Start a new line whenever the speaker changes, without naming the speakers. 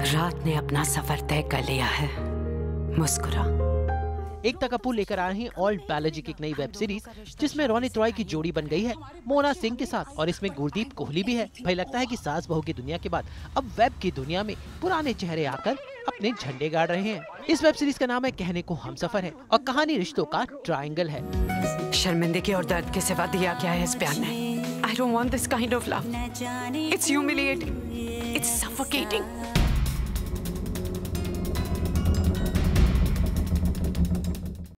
रात ने अपना सफ़र तय कर लिया है। मुस्कुरा।
एकता कपूर लेकर आए हैं ऑल्ड बायोलॉजी की एक नई वेब सीरीज़ जिसमें रोनित रॉय की जोड़ी बन गई है मोना सिंह के साथ और इसमें गुरदीप कोहली भी है। भाई लगता है कि सास बहू की दुनिया के बाद अब वेब की दुनिया में पुराने चेहरे आकर अपने झंडे गाड़ रहे हैं। इस वेब सीरीज़ का नाम है कहने को हम सफ़र है और कहानी रिश्तों का ट्राइंगल है।
शर्मिंदगी और दर्द के सिवा दिया क्या है इस प्यार में I don't want this kind of love it's humiliating it's suffocating